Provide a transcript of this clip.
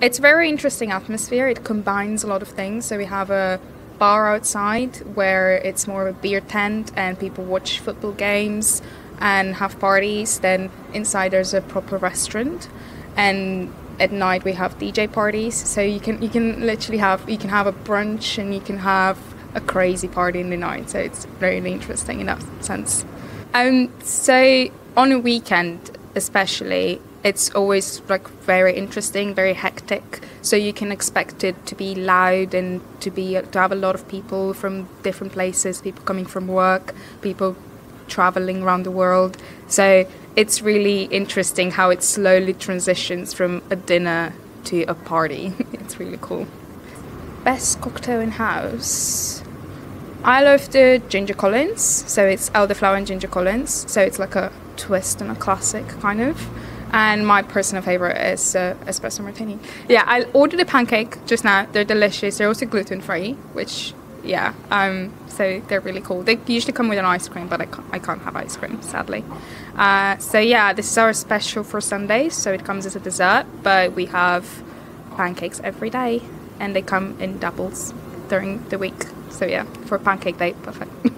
It's very interesting atmosphere. It combines a lot of things. So we have a bar outside where it's more of a beer tent and people watch football games and have parties. Then inside there's a proper restaurant, and at night we have DJ parties. So you can you can literally have you can have a brunch and you can have a crazy party in the night. So it's really interesting in that sense. Um, so on a weekend, especially, it's always like very interesting, very hectic. So you can expect it to be loud and to be to have a lot of people from different places, people coming from work, people traveling around the world. So it's really interesting how it slowly transitions from a dinner to a party. it's really cool. Best cocktail in house. I love the ginger Collins. So it's elderflower and ginger Collins. So it's like a twist on a classic kind of. And my personal favorite is uh, espresso martini. Yeah, I ordered a pancake just now. They're delicious. They're also gluten free, which yeah. Um, so they're really cool. They usually come with an ice cream, but I can't, I can't have ice cream, sadly. Uh, so yeah, this is our special for Sundays. So it comes as a dessert, but we have pancakes every day, and they come in doubles during the week. So yeah, for pancake day, perfect.